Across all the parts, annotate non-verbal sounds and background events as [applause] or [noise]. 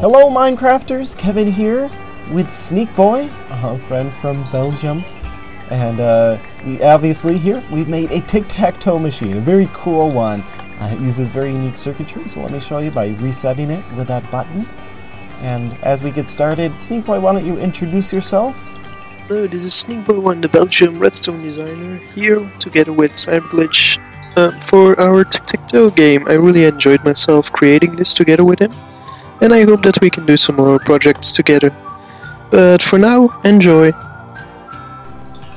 Hello, Minecrafters. Kevin here with Sneak Boy, a friend from Belgium. And uh, we obviously here we've made a tic-tac-toe machine, a very cool one. Uh, it uses very unique circuitry, so let me show you by resetting it with that button. And as we get started, Sneak Boy, why don't you introduce yourself? Hello, this is Sneakboy1, the Belgium redstone designer, here together with Cyberglitch um, for our tic-tac-toe game. I really enjoyed myself creating this together with him, and I hope that we can do some more projects together. But for now, enjoy.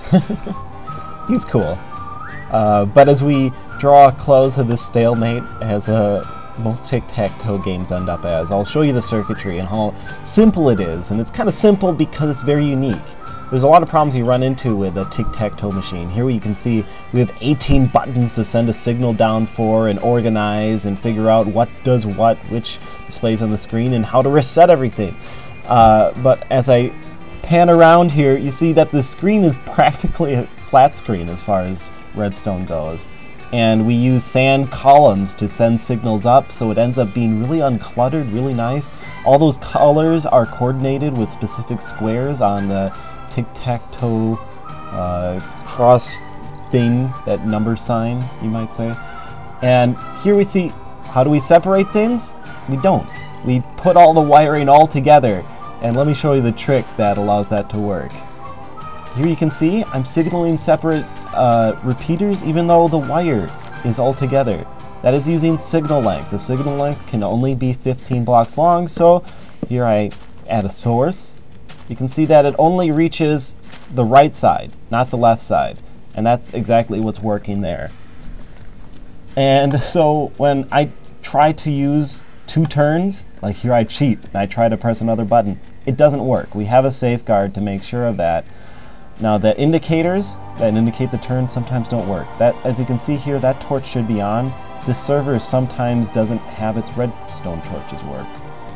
[laughs] He's cool. Uh, but as we draw a close to this stalemate, as uh, most tic-tac-toe games end up as, I'll show you the circuitry and how simple it is. And it's kind of simple because it's very unique. There's a lot of problems you run into with a tic-tac-toe machine. Here you can see we have 18 buttons to send a signal down for and organize and figure out what does what, which displays on the screen, and how to reset everything. Uh, but as I pan around here, you see that the screen is practically a flat screen as far as redstone goes. And we use sand columns to send signals up, so it ends up being really uncluttered, really nice. All those colors are coordinated with specific squares on the tic-tac-toe uh, cross thing, that number sign, you might say. And here we see, how do we separate things? We don't. We put all the wiring all together. And let me show you the trick that allows that to work. Here you can see I'm signaling separate uh, repeaters even though the wire is all together. That is using signal length. The signal length can only be 15 blocks long, so here I add a source. You can see that it only reaches the right side, not the left side. And that's exactly what's working there. And so when I try to use two turns, like here I cheat and I try to press another button, it doesn't work. We have a safeguard to make sure of that. Now the indicators that indicate the turn sometimes don't work. That, as you can see here, that torch should be on. This server sometimes doesn't have its redstone torches work.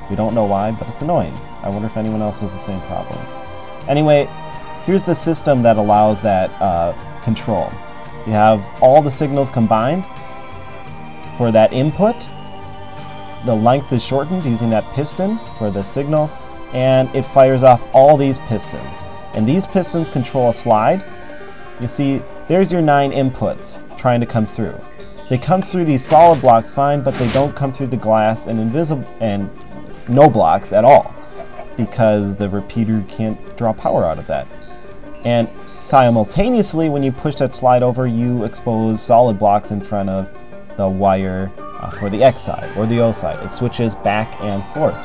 We don't know why, but it's annoying. I wonder if anyone else has the same problem. Anyway, here's the system that allows that uh, control. You have all the signals combined. For that input, the length is shortened using that piston for the signal, and it fires off all these pistons. And these pistons control a slide. You see, there's your nine inputs trying to come through. They come through these solid blocks fine, but they don't come through the glass and invisible and no blocks at all because the repeater can't draw power out of that. And simultaneously, when you push that slide over, you expose solid blocks in front of the wire uh, for the X side or the O side. It switches back and forth.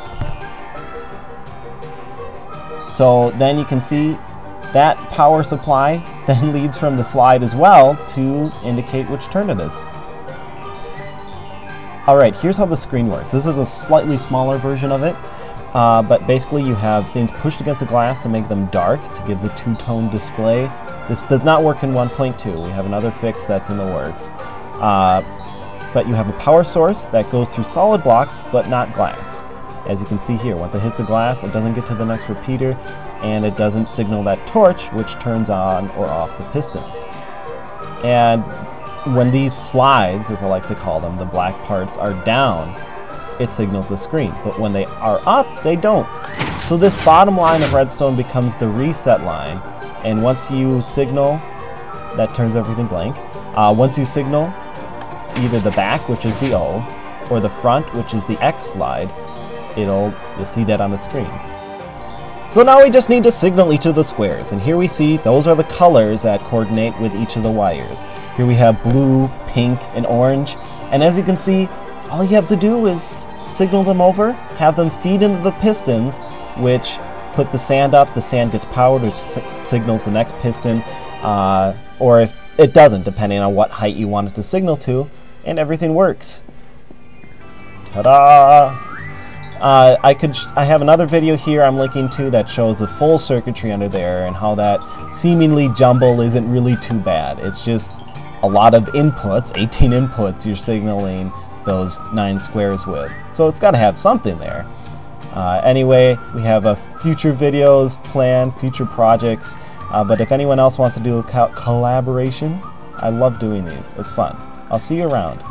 So then you can see that power supply [laughs] then leads from the slide as well to indicate which turn it is. Alright, here's how the screen works. This is a slightly smaller version of it, uh, but basically you have things pushed against the glass to make them dark to give the two-tone display. This does not work in 1.2. We have another fix that's in the works. Uh, but you have a power source that goes through solid blocks, but not glass. As you can see here, once it hits the glass, it doesn't get to the next repeater, and it doesn't signal that torch, which turns on or off the pistons. And when these slides, as I like to call them, the black parts are down, it signals the screen. But when they are up, they don't. So this bottom line of redstone becomes the reset line. And once you signal, that turns everything blank. Uh, once you signal either the back, which is the O, or the front, which is the X slide, it'll you'll see that on the screen. So now we just need to signal each of the squares, and here we see those are the colors that coordinate with each of the wires. Here we have blue, pink, and orange, and as you can see, all you have to do is signal them over, have them feed into the pistons, which put the sand up, the sand gets powered, which si signals the next piston, uh, or if it doesn't, depending on what height you want it to signal to, and everything works. Ta-da! Uh, I could I have another video here I'm linking to that shows the full circuitry under there and how that seemingly jumble isn't really too bad. It's just a lot of inputs, 18 [laughs] inputs you're signaling those nine squares with. So it's got to have something there. Uh, anyway, we have a future videos planned, future projects. Uh, but if anyone else wants to do a co collaboration, I love doing these. It's fun. I'll see you around.